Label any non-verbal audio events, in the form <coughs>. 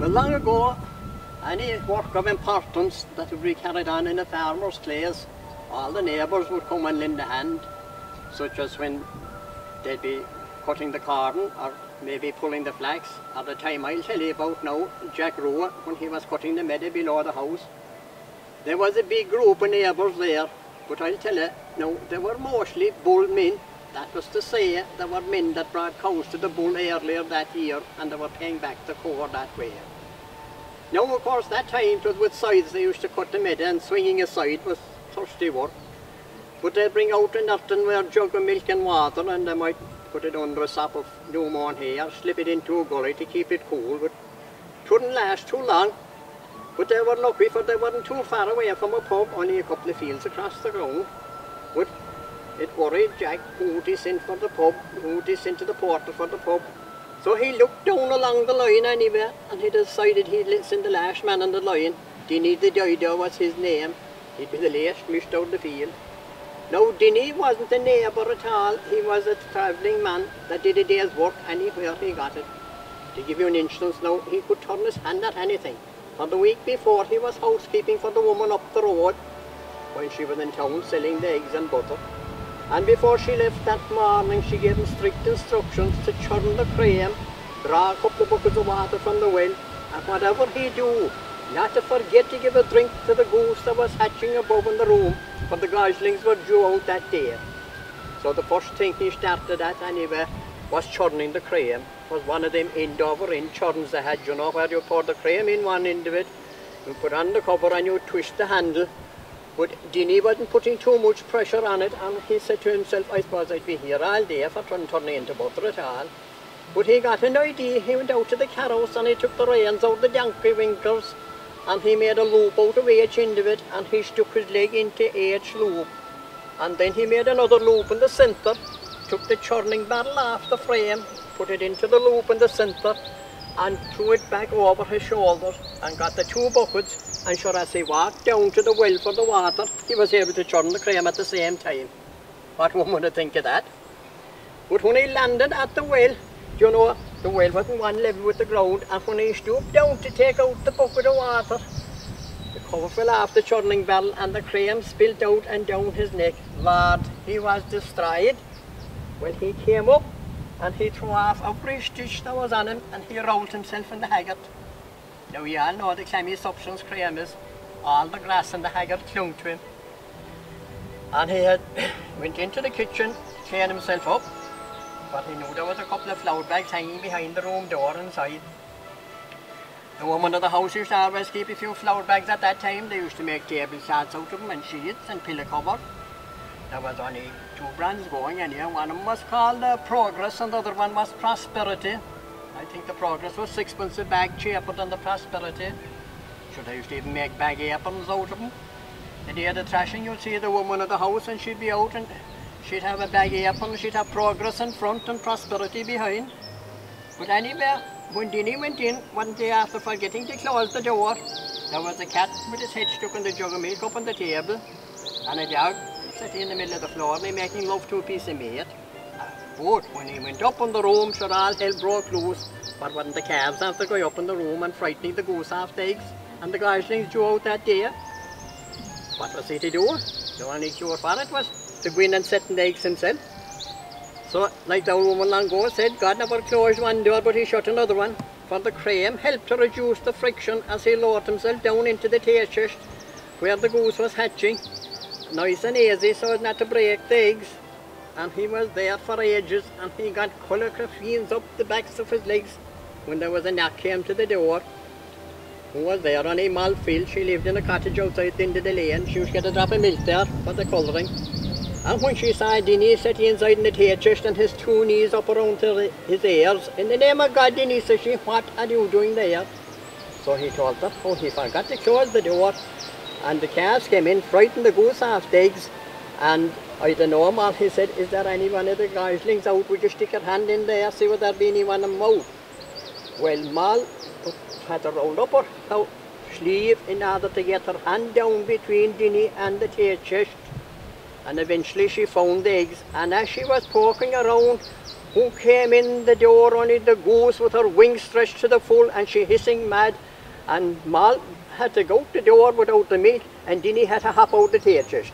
Well, long ago, any work of importance that would be carried on in a farmer's place, all the neighbours would come and lend a hand, such as when they'd be cutting the corn or maybe pulling the flax. At the time I'll tell you about now, Jack Rowe, when he was cutting the meadow below the house, there was a big group of neighbours there, but I'll tell you, now, they were mostly bull men. That was to say, there were men that brought cows to the bull earlier that year and they were paying back the comhar that way. Now, of course, that time it was with scythes they used to cut the meadow and swinging a scythe was thirsty work. But they'd bring out a earthenware jug of milk and water and they might put it under a sop of new mown hay or slip it into a gully to keep it cool, but it wouldn't last too long. But they were lucky for they weren't too far away from a pub, only a couple of fields across the ground. But it worried Jack who he sent for the pub, who he sent to the porter for the pub. So he looked down along the line anyway, and he decided he'd send the last man on the line. Dinny the Dido was his name. He'd be the last missed out the field. Now, Dinny wasn't a neighbour at all. He was a travelling man that did a day's work anywhere he got it. To give you an instance now, he could turn his hand at anything. For the week before, he was housekeeping for the woman up the road when she was in town selling the eggs and butter. And before she left that morning, she gave him strict instructions to churn the cream, draw a couple of buckets of water from the well, and whatever he do, not to forget to give a drink to the goose that was hatching above in the room, for the goslings were due out that day. So the first thing he started at anyway was churning the cream. Was one of them end over end churns they had, you know, where you pour the cream in one end of it, you put on the cover and you twist the handle. But Dinny wasn't putting too much pressure on it and he said to himself, I suppose I'd be here all day for turn turning into butter at all. But he got an idea, he went out to the carrows and he took the reins out of the donkey winkers and he made a loop out of each end of it and he stuck his leg into each loop. And then he made another loop in the centre, took the churning barrel off the frame, put it into the loop in the centre and threw it back over his shoulders and got the two buckets and sure as he walked down to the well for the water, he was able to churn the cream at the same time. What one would think of that? But when he landed at the well, you know, the well wasn't one level with the ground, and when he stooped down to take out the bucket of water, the cover fell off the churning barrel and the cream spilled out and down his neck. Lord, he was destroyed. When he came up, and he threw off every stitch that was on him, and he rolled himself in the haggard. Now we all know the clammy substance cream is, all the grass in the haggard clung to him. And he had <coughs> went into the kitchen, cleaned himself up, but he knew there was a couple of flour bags hanging behind the room door inside. The woman of the house used to always keep a few flour bags at that time. They used to make table sets out of them and sheets and pillow covers. There was only two brands going and here one was called uh, Progress and the other one was Prosperity. I think the Progress was sixpence a bag cheaper than the Prosperity. Should I used to even make bag aprons out of them. The day of the thrashing you'd see the woman of the house and she'd be out and she'd have a bag apron, she'd have Progress in front and Prosperity behind. But anyway, when Dinny went in one day after forgetting to close the door, there was a cat with his head stuck in the jug of milk up on the table and a dog sitting in the middle of the floor and making love to a piece of meat. But when he went up in the room, sure all hell broke loose. But when the calves after going up in the room and frightening the goose the eggs and the goslings drew out that day, what was he to do? The only cure for it was to go in and set the eggs himself. So, like the old woman long ago said, God never closed one door but he shut another one. For the cream helped to reduce the friction as he lowered himself down into the tea chest where the goose was hatching. Nice and easy so as not to break the eggs. And he was there for ages and he got colour fiends up the backs of his legs when there was a knock came to the door. Who was there on a Malfield? She lived in a cottage outside the end of the lane. She was get a drop of milk there for the colouring. And when she saw Dinny sitting inside in the tea chest and his two knees up around his ears, in the name of God, Dinny, says she, what are you doing there? So he told her, oh, he forgot to close the door. And the calves came in, frightened the goose the eggs. And I don't know, Mal, he said, is there any one of the goslings out? Would you stick your hand in there, see whether there be any one of them out? Well, Mal had her roll up her sleeve in order to get her hand down between Dinny and the tea chest and eventually she found the eggs and as she was poking around who came in the door only the goose with her wings stretched to the full and she hissing mad. And Mal had to go to the door without the meat and Dinny had to hop out the chest.